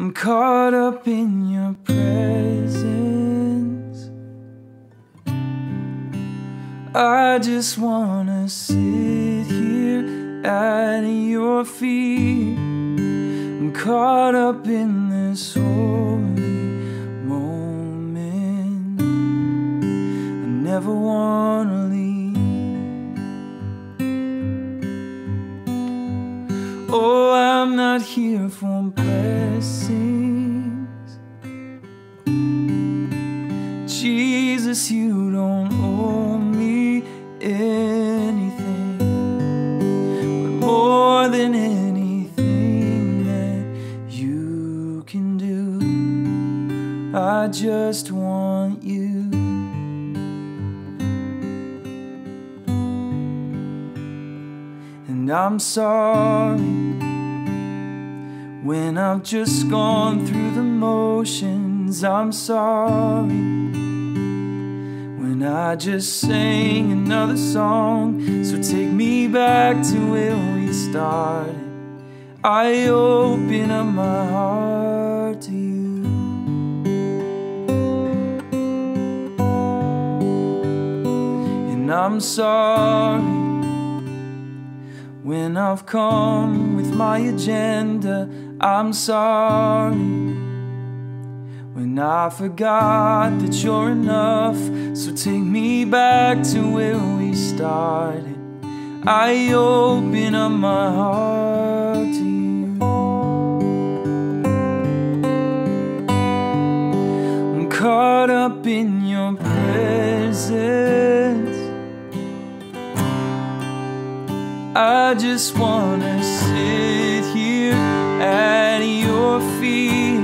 I'm caught up in your presence. I just wanna sit here at your feet. I'm caught up in this holy moment. I never wanna I'm not here for blessings. Jesus, you don't owe me anything, but more than anything that you can do, I just want you. And I'm sorry when I've just gone through the motions. I'm sorry when I just sang another song. So take me back to where we started. I open up my heart to you. And I'm sorry when I've come with my agenda, I'm sorry. When I forgot that you're enough, so take me back to where we started. I open up my heart to you. I'm caught up in I just wanna sit here at your feet.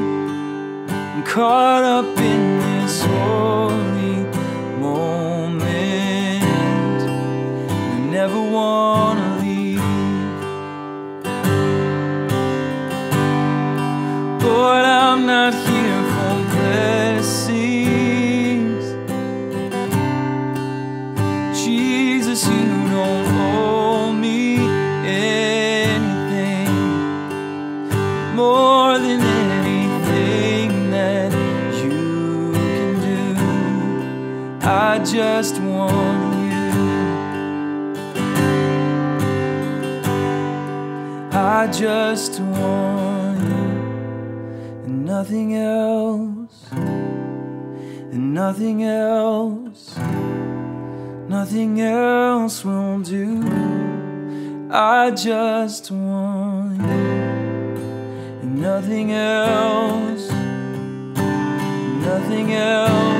I'm caught up in this holy moment. I never wanna I just want you. I just want you and nothing else, and nothing else. Nothing else will do. I just want you, and nothing else, nothing else,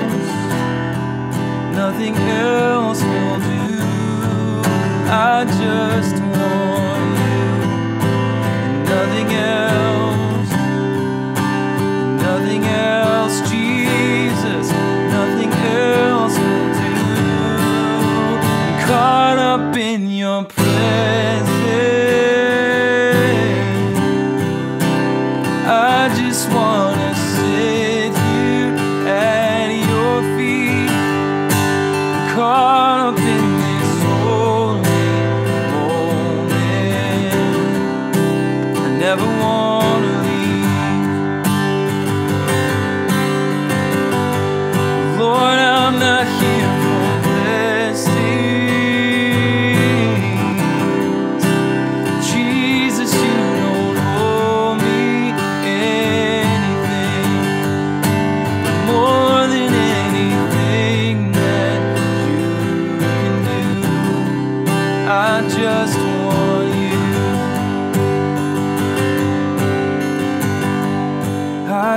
nothing else will do. I just want you, nothing else, nothing else, Jesus, nothing else will do. I'm caught up in your presence. I just wanna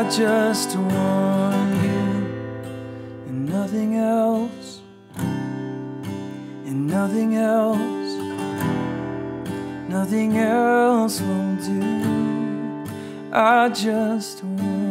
just want you and nothing else, and nothing else, nothing else will do. I just want